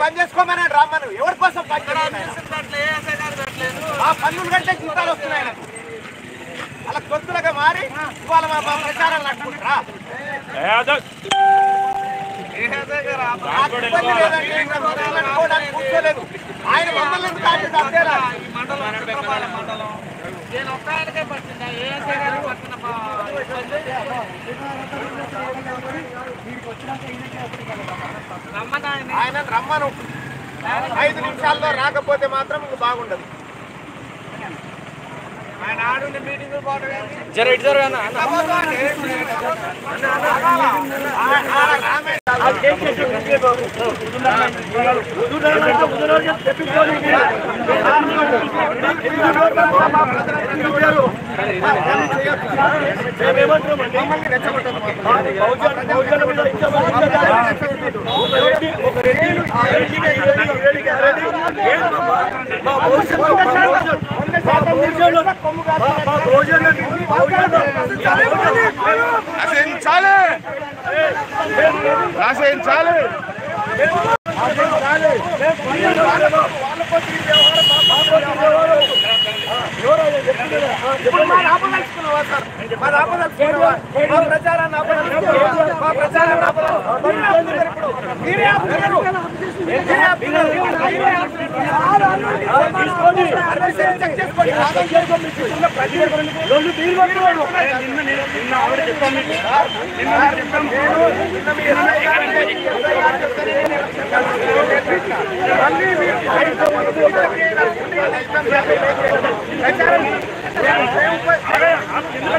పని చేసుకోమని రమ్మను ఎవరి కోసం పని చేస్తున్నాయి ఆ పన్నులు కంటే జీతాలు వస్తున్నాయి అలా కొత్తలుగా మారి ఇవాళ మా ప్రచారాలు నడుపుకుంటారా నాకు ఇబ్బంది మండలం ఇంకా మీరు అనుకోవడానికి కూర్చోలేదు. ఆయన రమ్మను ఐదు నిమిషాల్లో రాకపోతే మాత్రం ఇంక బాగుండదు ఆయన ఆడుండి మీటింగ్ రాసేయించాలి రాసేయించాలి ఇప్పుడు మా ఆపదలుచుకున్నావా సార్? మా ఆపదలుచుకున్నావా? మా ప్రచారాన్ని ఆపదలుచుకున్నావా? మా ప్రచారాన్ని ఆపదలుచుకున్నావా? మీరే ఆపుతున్నారు. మీరే ఆపుతున్నారు. మీరే ఆపుతున్నారు. ప్రచారం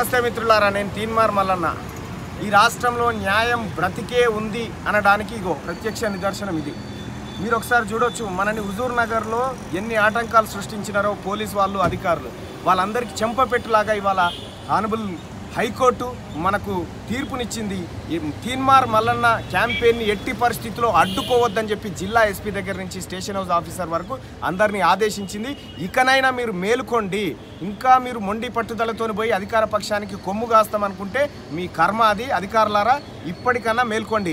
నమస్తే మిత్రులారా నేను తీన్మార్ మల్లన్న. ఈ రాష్ట్రంలో న్యాయం బ్రతికే ఉంది అనడానికి ఇగో ప్రత్యక్ష నిదర్శనం ఇది. మీరు ఒకసారి చూడొచ్చు మనని హుజూర్ నగర్లో ఎన్ని ఆటంకాలు సృష్టించినారో పోలీస్ వాళ్ళు అధికారులు. వాళ్ళందరికీ చెంపపెట్టులాగా ఇవాళ ఆనబుల్ హైకోర్టు మనకు తీర్పునిచ్చింది. తీన్మార్ మల్లన్న క్యాంపెయిన్ని ఎట్టి పరిస్థితిలో అడ్డుకోవద్దని చెప్పి జిల్లా ఎస్పీ దగ్గర నుంచి స్టేషన్ హౌస్ ఆఫీసర్ వరకు అందరినీ ఆదేశించింది. ఇకనైనా మీరు మేలుకోండి. ఇంకా మీరు మొండి పట్టుదలతో పోయి అధికార పక్షానికి కొమ్ము కాస్తామనుకుంటే మీ కర్మ అది. అధికారులారా ఇప్పటికన్నా మేల్కోండి.